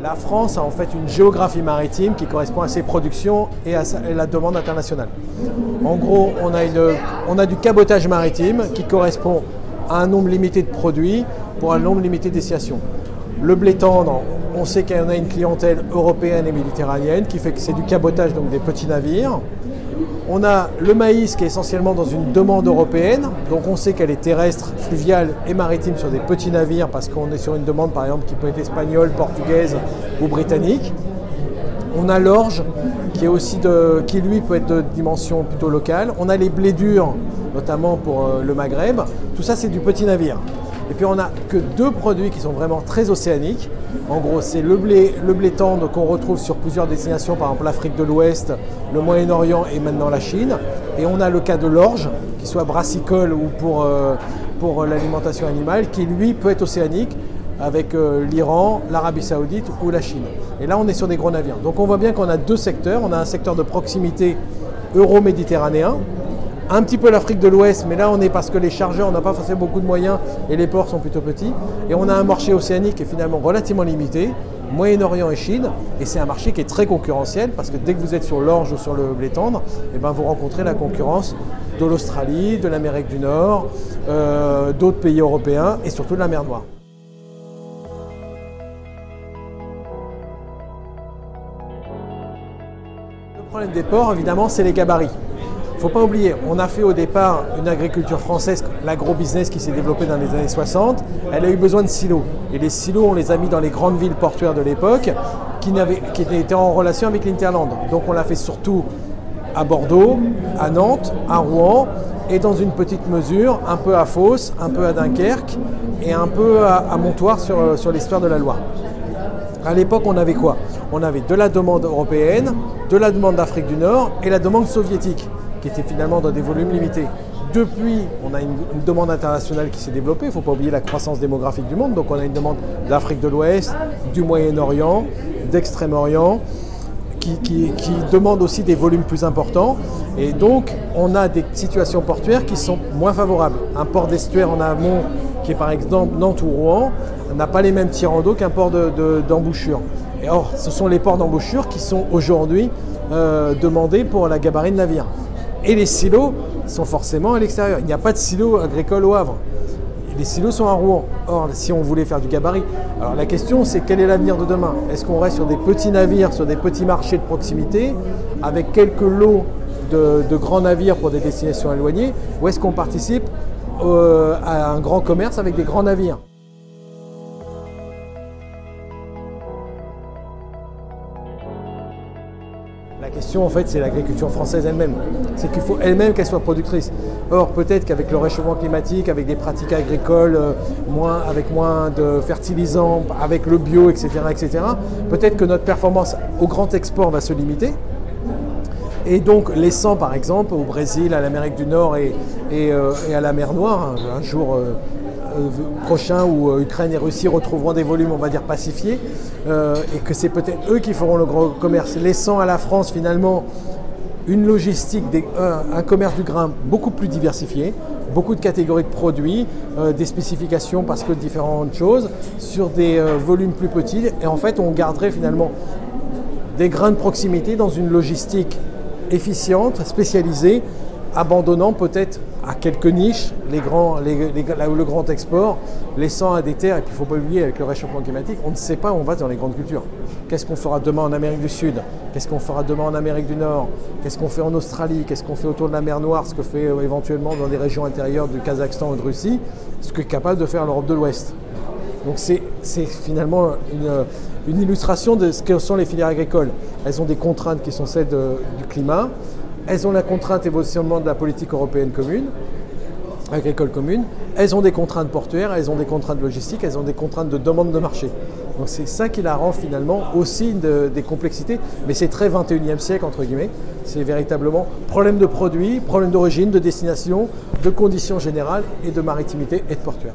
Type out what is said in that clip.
La France a en fait une géographie maritime qui correspond à ses productions et à, la demande internationale. En gros, on a, du cabotage maritime qui correspond à un nombre limité de produits pour un nombre limité de. Le blé tendre, on sait en a une clientèle européenne et méditerranéenne qui fait que c'est du cabotage, donc des petits navires. On a le maïs qui est essentiellement dans une demande européenne, donc on sait qu'elle est terrestre, fluviale et maritime sur des petits navires parce qu'on est sur une demande par exemple qui peut être espagnole, portugaise ou britannique. On a l'orge qui est aussi qui lui peut être de dimension plutôt locale. On a les blés durs, notamment pour euh, le Maghreb. Tout ça c'est du petit navire. Et puis on n'a que deux produits qui sont vraiment très océaniques. En gros, c'est le blé, le tendre qu'on retrouve sur plusieurs destinations, par exemple l'Afrique de l'Ouest, le Moyen-Orient et maintenant la Chine. Et on a le cas de l'orge, qui soit brassicole ou pour, euh, l'alimentation animale, qui lui peut être océanique avec euh, l'Iran, l'Arabie Saoudite ou la Chine. Et là, on est sur des gros navires. Donc on voit bien qu'on a deux secteurs. On a un secteur de proximité euro-méditerranéen, un petit peu l'Afrique de l'Ouest, mais là on est parce que les chargeurs n'ont pas forcément beaucoup de moyens et les ports sont plutôt petits. Et on a un marché océanique qui est finalement relativement limité, Moyen-Orient et Chine, et c'est un marché qui est très concurrentiel parce que dès que vous êtes sur l'orge ou sur le blé tendre, eh ben, vous rencontrez la concurrence de l'Australie, de l'Amérique du Nord, euh, d'autres pays européens et surtout de la mer Noire. Le problème des ports, évidemment, c'est les gabarits. Il ne faut pas oublier, on a fait au départ une agriculture française, l'agro-business qui s'est développé dans les années 60. Elle a eu besoin de silos. Et les silos, on les a mis dans les grandes villes portuaires de l'époque qui, étaient en relation avec l'Interland. Donc on l'a fait surtout à Bordeaux, à Nantes, à Rouen et dans une petite mesure, un peu à Fos, un peu à Dunkerque et un peu à, Montoire sur, sur l'histoire de la Loire. À l'époque, on avait quoi? On avait de la demande européenne, de la demande d'Afrique du Nord et la demande soviétique qui était finalement dans des volumes limités. Depuis, on a une, demande internationale qui s'est développée. Il ne faut pas oublier la croissance démographique du monde. Donc on a une demande d'Afrique de l'Ouest, du Moyen-Orient, d'Extrême-Orient, qui, qui, demande aussi des volumes plus importants. Et donc on a des situations portuaires qui sont moins favorables. Un port d'estuaire en amont, qui est par exemple Nantes ou Rouen, n'a pas les mêmes tirants d'eau qu'un port d'embouchure. et or, ce sont les ports d'embouchure qui sont aujourd'hui euh, demandés pour la gabarit de navire. Et les silos sont forcément à l'extérieur. Il n'y a pas de silos agricoles au Havre. Les silos sont à Rouen. Or, si on voulait faire du gabarit, alors la question c'est quel est l'avenir de demain? Est-ce qu'on reste sur des petits navires, sur des petits marchés de proximité, avec quelques lots de, grands navires pour des destinations éloignées, ou est-ce qu'on participe euh, à un grand commerce avec des grands navires? La question, en fait, c'est l'agriculture française elle-même. C'est qu'il faut elle-même qu'elle soit productrice. Or, peut-être qu'avec le réchauffement climatique, avec des pratiques agricoles, euh, moins, avec moins de fertilisants, avec le bio, etc., etc., peut-être que notre performance au grand export va se limiter. Et donc, laissant par exemple au Brésil, à l'Amérique du Nord et, euh, à la mer Noire, un jour euh, prochain où euh, Ukraine et Russie retrouveront des volumes, on va dire, pacifiés, euh, et que c'est peut-être eux qui feront le gros commerce, laissant à la France finalement une logistique, un, commerce du grain beaucoup plus diversifié, beaucoup de catégories de produits, des spécifications parce que différentes choses, sur des volumes plus petits, et en fait on garderait finalement des grains de proximité dans une logistique efficiente, spécialisée, abandonnant peut-être à quelques niches les grands, le grand export, laissant à des terres, et puis il ne faut pas oublier avec le réchauffement climatique, on ne sait pas où on va dans les grandes cultures. Qu'est-ce qu'on fera demain en Amérique du Sud? Qu'est-ce qu'on fera demain en Amérique du Nord? Qu'est-ce qu'on fait en Australie? Qu'est-ce qu'on fait autour de la mer Noire? Ce que fait euh, éventuellement dans des régions intérieures du Kazakhstan ou de Russie? Ce que est capable de faire l'Europe de l'Ouest. Donc c'est finalement une, illustration de ce que sont les filières agricoles. Elles ont des contraintes qui sont celles du climat, elles ont la contrainte évolutionnement de la politique européenne commune, agricole commune, elles ont des contraintes portuaires, elles ont des contraintes logistiques, elles ont des contraintes de demande de marché. Donc c'est ça qui la rend finalement aussi des complexités, mais c'est très 21e siècle entre guillemets. C'est véritablement problème de produits, problème d'origine, de destination, de conditions générales et de maritimité et de portuaire.